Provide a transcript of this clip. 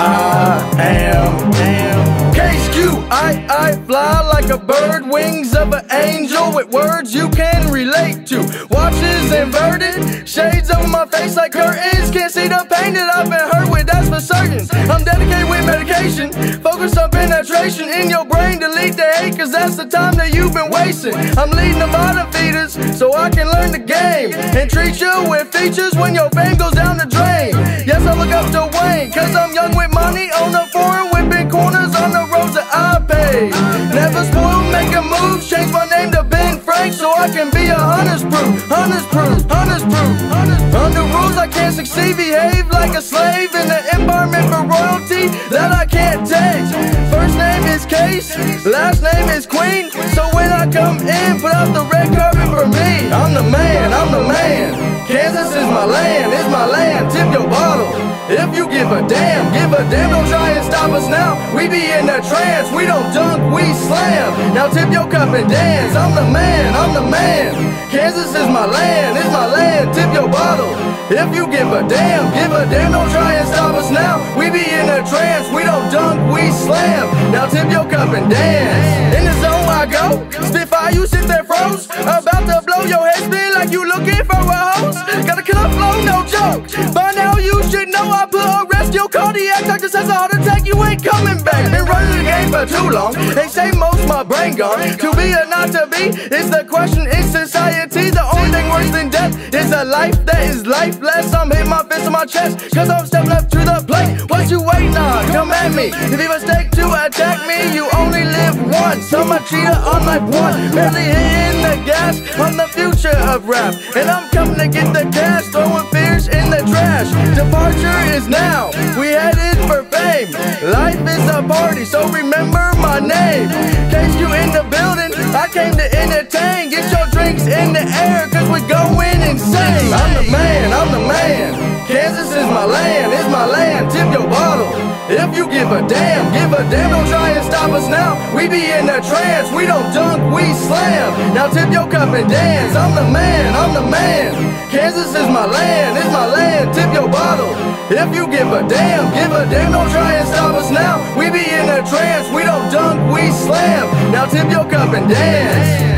I am. Case Q, I, I fly like a bird, wings of an angel with words you can relate to. Watches inverted, shades over my face like curtains. Can't see the pain that I've been hurt with, that's for certain. I'm dedicated with medication, focus on penetration in your brain. Delete the hate, cause that's the time that you've been wasting. I'm leading the bottom feeders so I can learn the game and treat you with features when your fame goes down the drain. Yeah, up Wayne, cause I'm young with money on the foreign, whipping corners on the roads that I pay. Never spoil, making moves, change my name to Ben Frank so I can be a hunter's proof, hunter's proof, hunter's proof. Under rules, I can't succeed, behave like a slave in the environment for royalty that I can't take. First name is Case, last name is Queen. So when I come in, put out the red carpet for me. I'm the man, I'm the give a damn, give a damn, don't try and stop us now. We be in a trance, we don't dunk, we slam. Now tip your cup and dance. I'm the man, I'm the man. Kansas is my land, it's my land. Tip your bottle. If you give a damn, give a damn, don't try and stop us now. We be in a trance, we don't dunk, we slam. Now tip your cup and dance. In the zone I go, spit fire, you sit there froze. About to blow your head spin like you looking too long. They say most my brain gone. To be or not to be is the question in society. The only thing worse than death is a life that is lifeless. I'm hitting my fist on my chest, cause I'm stepping up to the plate. What you waiting on? Come at me. If you mistake to attack me, you only live once. I'm a cheater on life one. Barely hitting the gas. I'm the future of rap. And I'm coming to get the cash, throwing fears in the trash. Departure is now. Life is a party, so remember my name. Case you in the building, I came to entertain. Get your drinks in the air, cause we're going insane. I'm the man, I'm the man. Kansas is my land, it's my land. Tip your bottle. If you give a damn, give a damn, don't try and stop us now. We be in a trance, we don't dunk, we slam. Now tip your cup and dance. I'm the man, I'm the man. Kansas is my land, it's my land. Tip your bottle. If you give a damn, give a damn, don't try and stop us now. We be in a trance, we don't dunk, we slam. Now tip your cup and dance.